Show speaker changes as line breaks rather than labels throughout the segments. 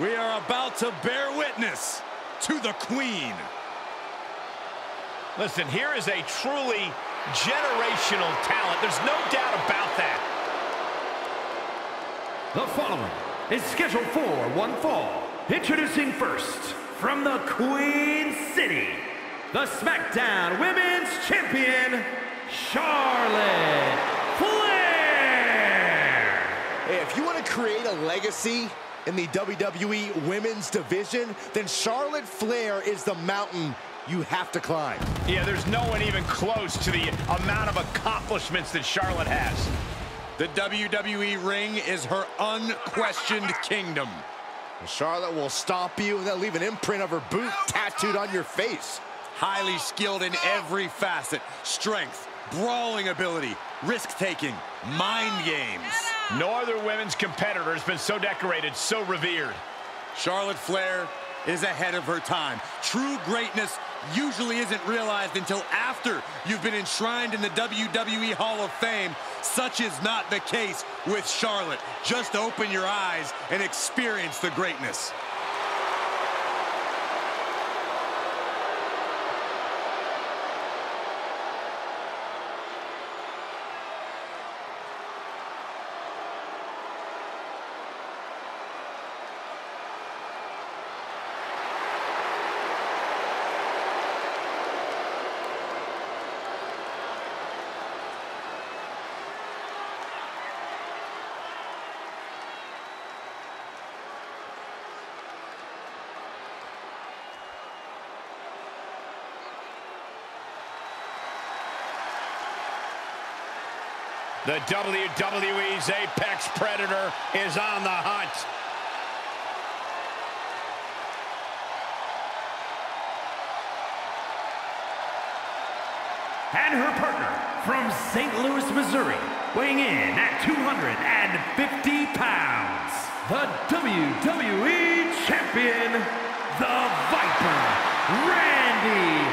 We are about to bear witness to the Queen.
Listen, here is a truly generational talent. There's no doubt about that.
The following is scheduled for one fall. Introducing first, from the Queen City, the SmackDown Women's Champion, Charlotte Flair!
Hey, if you want to create a legacy in the WWE Women's Division, then Charlotte Flair is the mountain you have to climb.
Yeah, there's no one even close to the amount of accomplishments that Charlotte has.
The WWE ring is her unquestioned kingdom.
Charlotte will stomp you and then leave an imprint of her boot tattooed on your face.
Highly skilled in every facet. Strength, brawling ability, risk-taking, mind games.
No other women's competitor has been so decorated, so revered.
Charlotte Flair is ahead of her time. True greatness usually isn't realized until after you've been enshrined in the WWE Hall of Fame. Such is not the case with Charlotte. Just open your eyes and experience the greatness.
The WWE's Apex Predator is on the hunt.
And her partner from St. Louis, Missouri, weighing in at 250 pounds, the WWE Champion, the Viper, Randy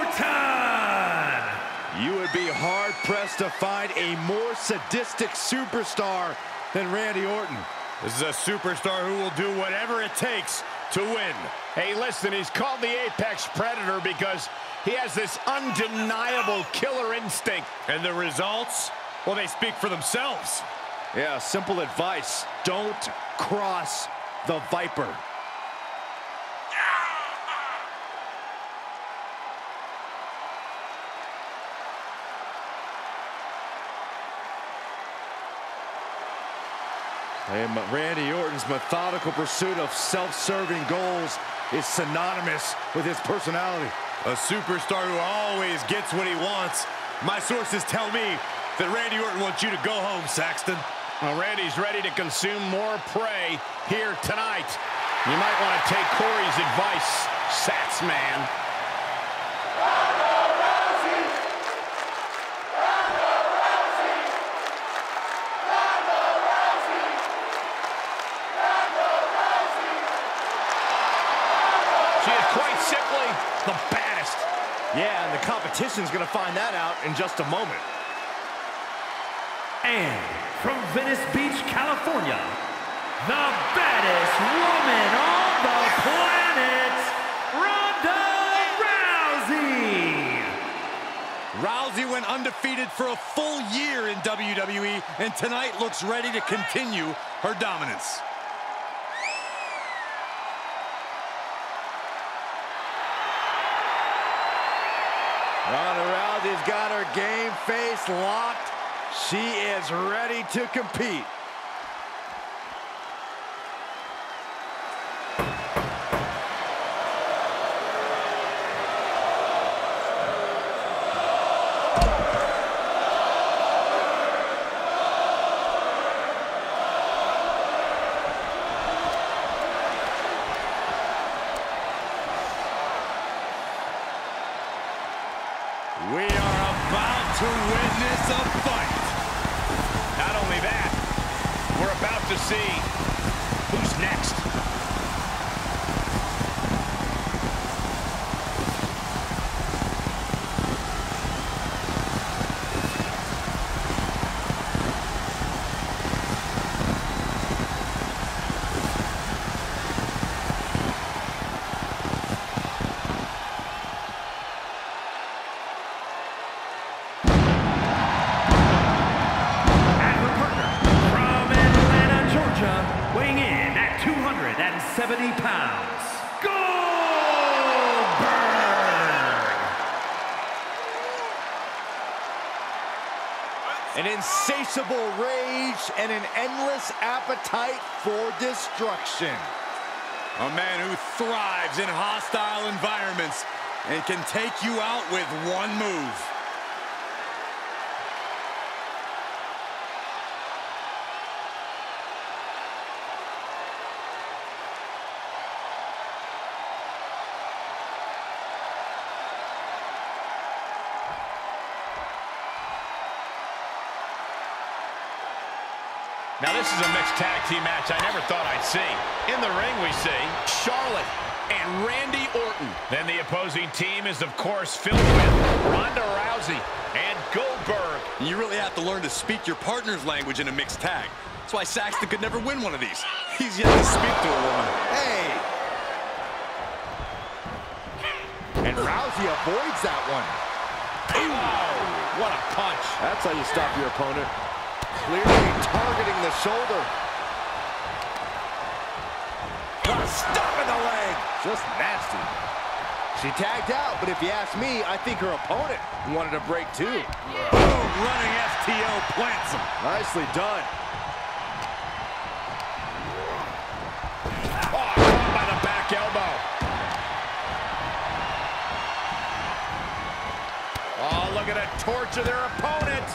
Orton!
You would be hard-pressed to find a more sadistic superstar than Randy Orton.
This is a superstar who will do whatever it takes to win.
Hey, listen, he's called the Apex Predator because he has this undeniable killer instinct.
And the results, well, they speak for themselves.
Yeah, simple advice. Don't cross the Viper. And Randy Orton's methodical pursuit of self-serving goals is synonymous with his personality.
A superstar who always gets what he wants. My sources tell me that Randy Orton wants you to go home, Saxton.
Well, Randy's ready to consume more prey here tonight. You might want to take Corey's advice, Sats man.
Find that out in just a moment.
And from Venice Beach, California, the baddest woman on the planet, Ronda Rousey!
Rousey went undefeated for a full year in WWE, and tonight looks ready to continue her dominance.
Got her game face locked. She is ready to compete.
To witness a fight.
Not only that, we're about to see who's next.
270 pounds,
An insatiable rage and an endless appetite for destruction.
A man who thrives in hostile environments and can take you out with one move.
Now this is a mixed tag team match I never thought I'd see. In the ring we see Charlotte and Randy Orton. Then the opposing team is of course filled with Ronda Rousey and Goldberg.
You really have to learn to speak your partner's language in a mixed tag. That's why Saxton could never win one of these. He's yet to speak to a woman.
Hey! And Rousey avoids that one.
Oh, what a punch.
That's how you stop your opponent. Clearly targeting the shoulder. Stop in the leg. Just nasty. She tagged out, but if you ask me, I think her opponent wanted a break too.
Boom, running STO plants him.
Nicely done.
Oh, caught by the back elbow. Oh, look at it torture their opponent.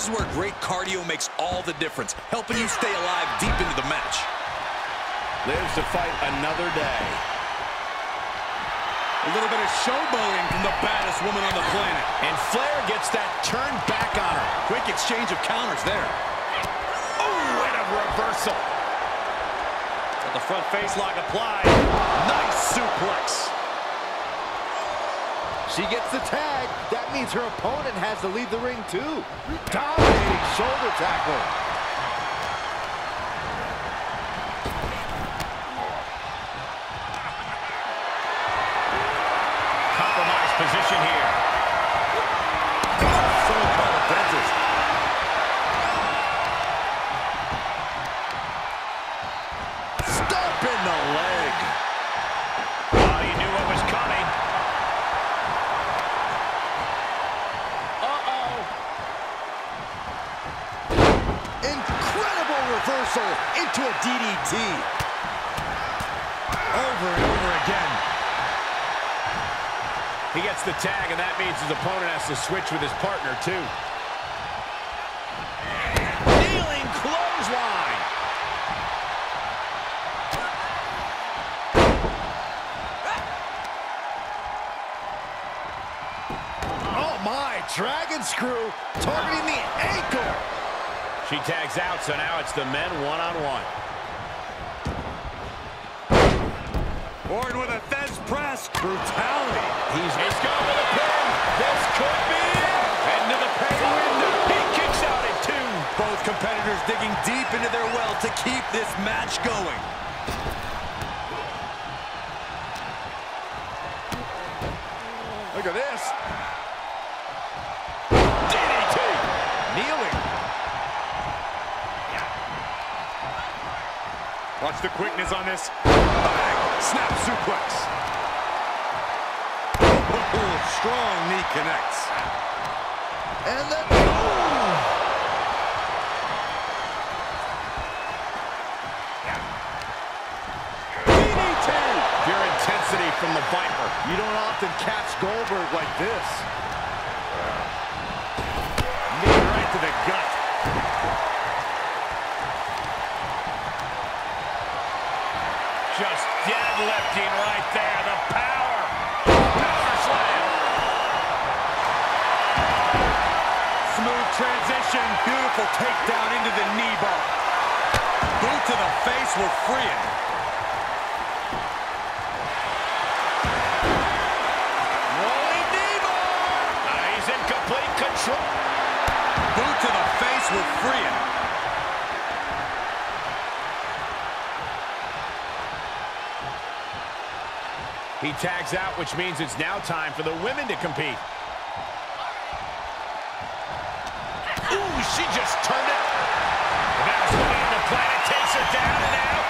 This is
where great cardio makes all the difference, helping you stay alive deep into the match.
Lives to fight another day.
A little bit of showboating from the baddest woman on the planet.
And Flair gets that turned back on her.
Quick exchange of counters there.
Oh, and a reversal.
Got the front face lock applied. Nice suplex.
She gets the tag. That means her opponent has to leave the ring too. Dominating shoulder tackle.
Compromised position here. Gets the tag, and that means his opponent has to switch with his partner, too. Clothesline.
Oh my, dragon screw targeting the ankle.
She tags out, so now it's the men one-on-one.
Orton with a Thesz press. Brutality.
He's, He's going for the pin. This could be it. Into the pay window. He kicks out at two.
Both competitors digging deep into their well to keep this match going.
Look at this.
DDT.
Kneeling.
Watch the quickness on this. Oh, Snap suplex. Oh, strong knee connects.
And then...
Oh! From the Viper.
You don't often catch Goldberg like this. Knee right to the gut.
Just uplifting right there. The power. Power slam. Smooth transition. Beautiful takedown into
the knee bar.
Boot to the face will free it.
He tags out, which means it's now time for the women to compete. Ooh, she just turned it. The the planet, takes her down and out.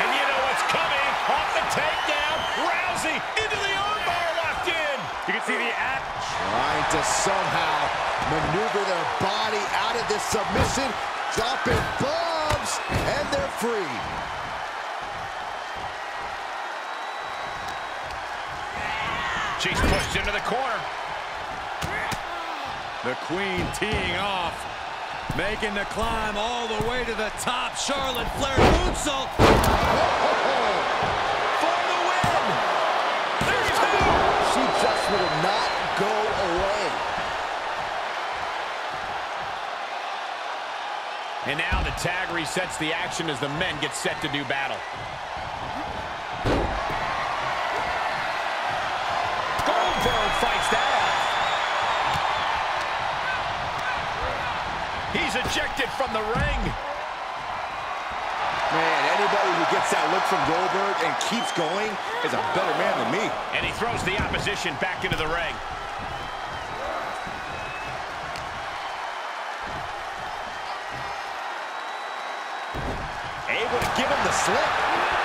And you know what's coming. Off the takedown. Rousey into the armbar locked in.
You can see the act.
Trying to somehow maneuver their body out of this submission. Dropping bombs, and they're free.
She's pushed into the corner.
The queen teeing off. Making the climb all the way to the top. Charlotte Flair moonsault.
For the win. There's two.
She just will not go away.
And now the tag resets the action as the men get set to do battle. Fights that off. He's ejected from the ring.
Man, anybody who gets that look from Goldberg and keeps going is a better man than me.
And he throws the opposition back into the ring.
Able to give him the slip.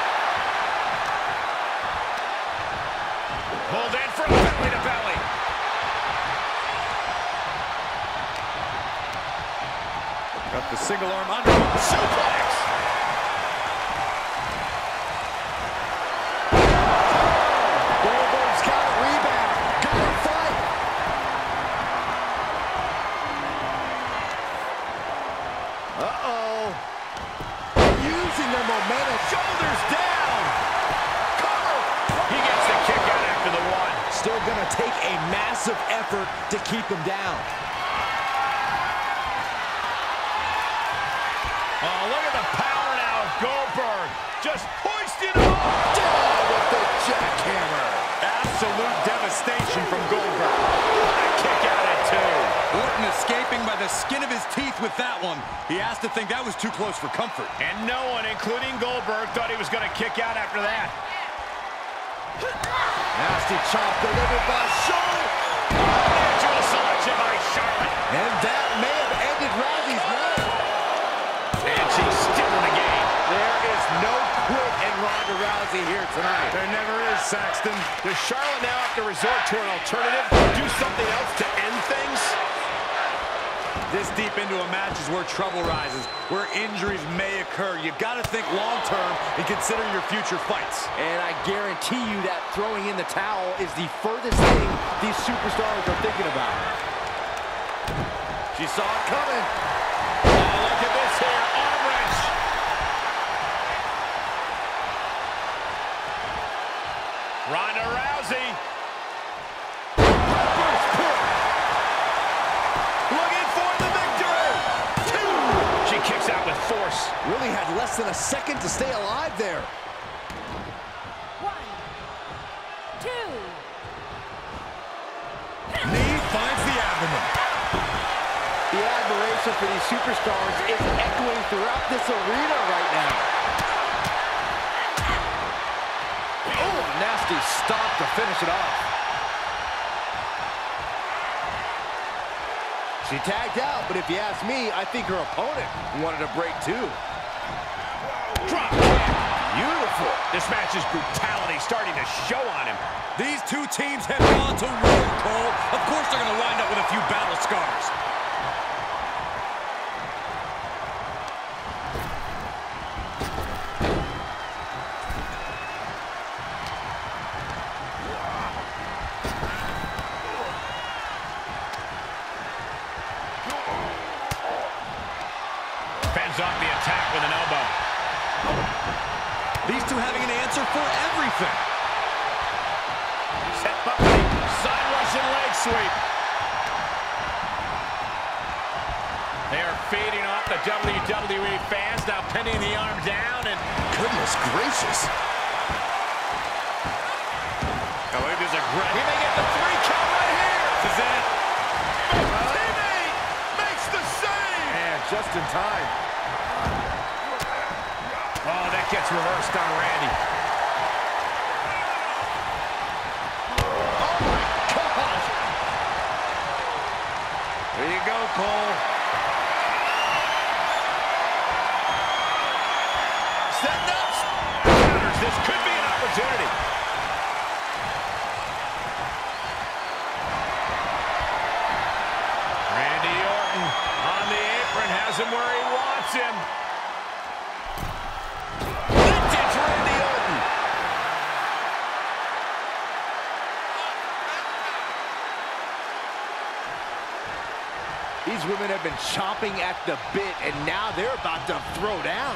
The single arm under.
Suplex.
Goldberg's got a rebound. Got to fight. Uh-oh. Using their momentum.
Shoulders down. Cover. He gets the kick out after the one.
Still going to take a massive effort to keep him down.
Oh, look at the power now of Goldberg. Just hoisting him up.
Down with the jackhammer.
Absolute devastation from Goldberg.
What a kick out at two.
Orton escaping by the skin of his teeth with that one. He has to think that was too close for comfort.
And no one, including Goldberg, thought he was going to kick out after that.
Nasty chop delivered by Charlotte.
Natural selection by Charlotte.
And that may have ended Rousey's night.
And she's still in the game.
There is no quit in Ronda Rousey here tonight.
There never is, Saxton.
Does Charlotte now have to resort to an alternative? Do something else to end things?
This deep into a match is where trouble rises, where injuries may occur. You've got to think long-term and consider your future fights.
And I guarantee you that throwing in the towel is the furthest thing these superstars are thinking about. She saw it coming.
Oh, look at this here. Arm wrench. Ronda Rousey. Looking for the victory. Two. She kicks out with force.
Really had less than a second to stay alive there.
One, two.
Knee finds the abdomen.
The admiration for these superstars is echoing throughout this arena right now. Oh, nasty stop to finish it off. She tagged out, but if you ask me, I think her opponent wanted a break too.
Beautiful. This match's brutality starting to show on him.
These two teams have gone to war, Cole. Of course they're going to wind up with a few battle scars. These two having an answer for everything.
Set a side Russian leg sweep. They are feeding off the WWE fans, now pinning the arm down, and
Goodness gracious.
Oh, it is a great. He may get the three count right here. This is it. Teammate makes the save.
And just in time.
Gets reversed on Randy. Oh! There you go, Cole. Setting up. This could be an opportunity. Randy Orton on the apron has him where he wants him. Vintage Randy Orton.
These women have been chomping at the bit, and now they're about to throw down.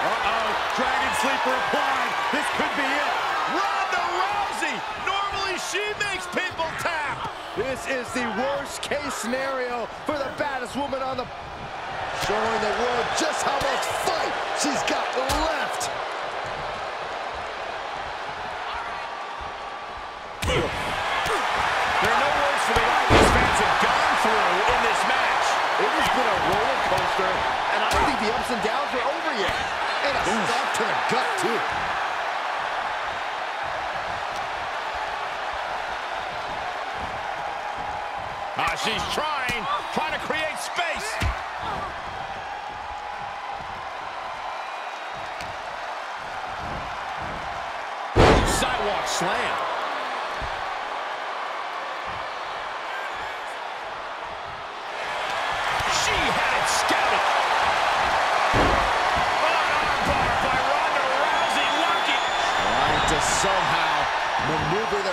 Uh-oh, Dragon Sleeper applied. This could be it.
Ronda Rousey. Normally she makes people tap.
This is the worst case scenario for the baddest woman on the... Showing the world just how much fight she's got left. A stop to the gut, too.
Ah, she's trying, trying to create space. Sidewalk slam.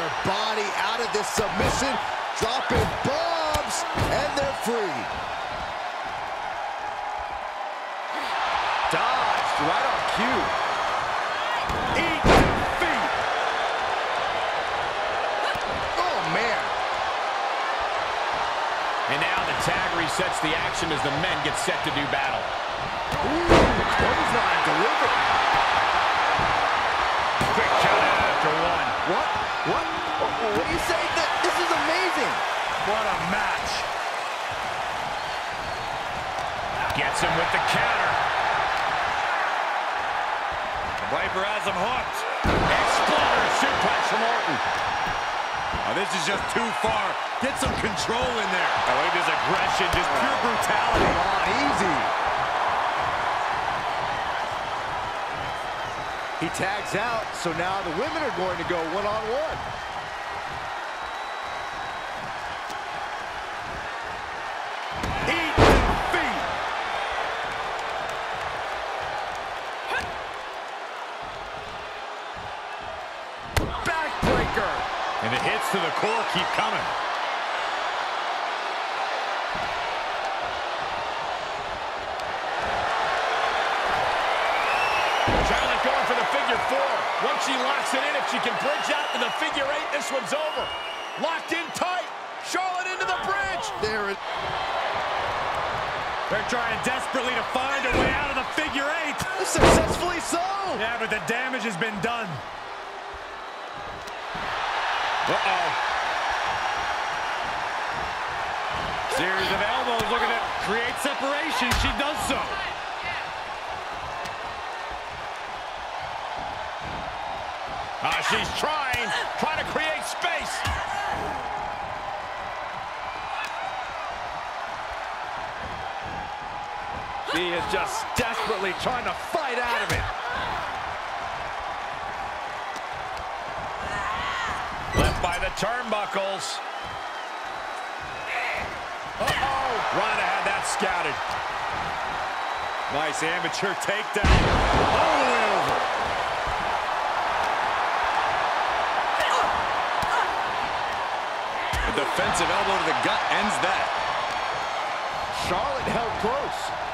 Their body out of this submission, dropping bombs, and they're free. Dodged right on cue. Eat defeat. Oh, man.
And now the tag resets the action as the men get set to do battle.
Ooh, clothesline delivered.
Quick count out after one.
What? What? What do you say? This is amazing.
What a match. Gets him with the counter.
Viper has him hooked.
Exploder suplex from Orton.
Oh, this is just too far. Get some control in there.
I look at his aggression, just pure brutality.
On, easy. He tags out, so now the women are going to go one-on-one.
Eat
keep coming. Charlotte going for the figure four. Once she locks it in, if she can bridge out to the figure eight, this one's over. Locked in tight. Charlotte into the bridge.
There it
They're trying desperately to find a way out of the figure eight.
Successfully so.
Yeah, but the damage has been done.
Uh-oh.
Series of elbows looking to create separation. She does so.
Ah, she's trying, trying to create space.
She is just desperately trying to fight out of it.
Left by the turnbuckles. Uh-oh. Ronda had that scouted.
Nice amateur takedown. All the way over. A defensive elbow to the gut ends that.
Charlotte held close.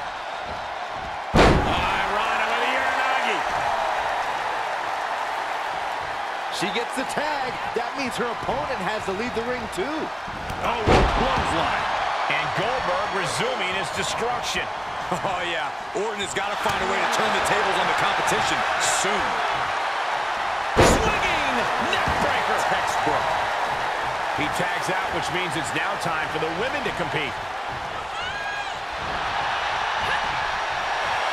She gets the tag. That means her opponent has to leave the ring, too.
Oh, clothesline. And Goldberg resuming his destruction.
Oh, yeah. Orton has got to find a way to turn the tables on the competition soon.
Swinging neckbreaker. Textbook. He tags out, which means it's now time for the women to compete.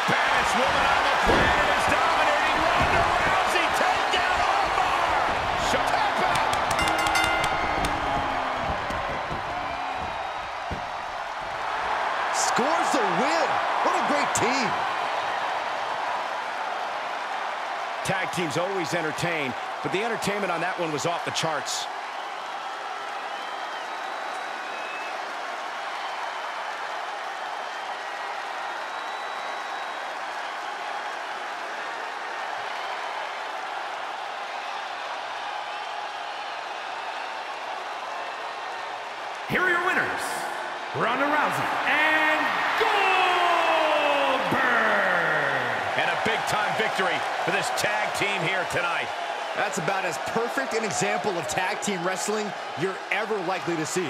Baddest woman on the planet teams always entertain, but the entertainment on that one was off the charts.
Here are your winners, Ronda Rousey and Goldberg.
And a big-time victory for this tag team here tonight.
That's about as perfect an example of tag team wrestling you're ever likely to see.